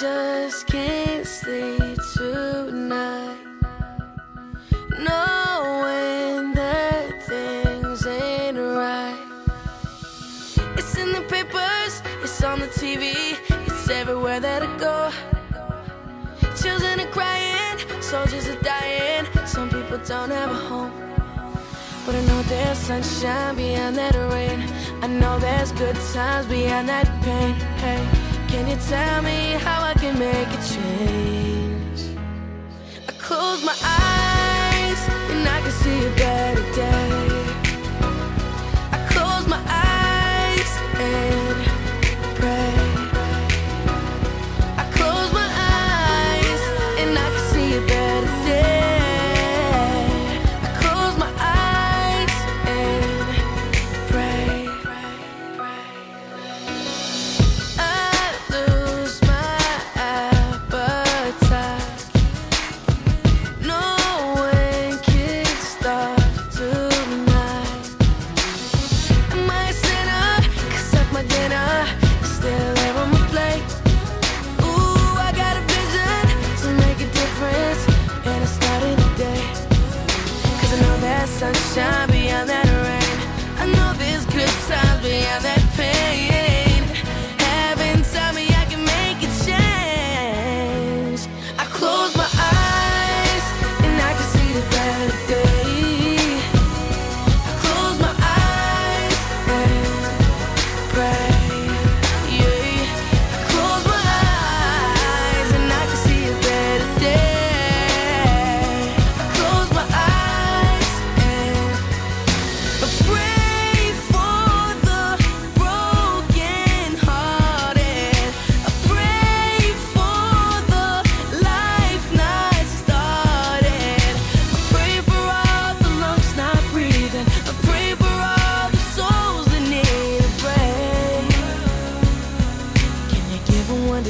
just can't sleep tonight. Knowing that things ain't right. It's in the papers, it's on the TV, it's everywhere that I go. Children are crying, soldiers are dying, some people don't have a home. But I know there's sunshine behind that rain. I know there's good times behind that pain. Hey, can you tell me how I can make a change? I close my eyes and I can see a better sunshine beyond that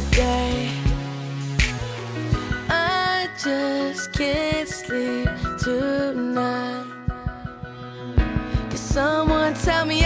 today? I just can't sleep tell me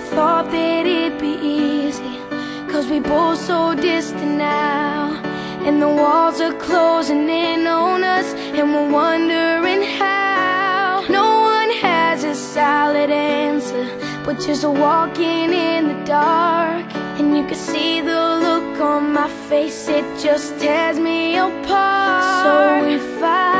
thought that it'd be easy. Cause we both so distant now. And the walls are closing in on us. And we're wondering how. No one has a solid answer. But just walking in the dark. And you can see the look on my face. It just tears me apart. So if I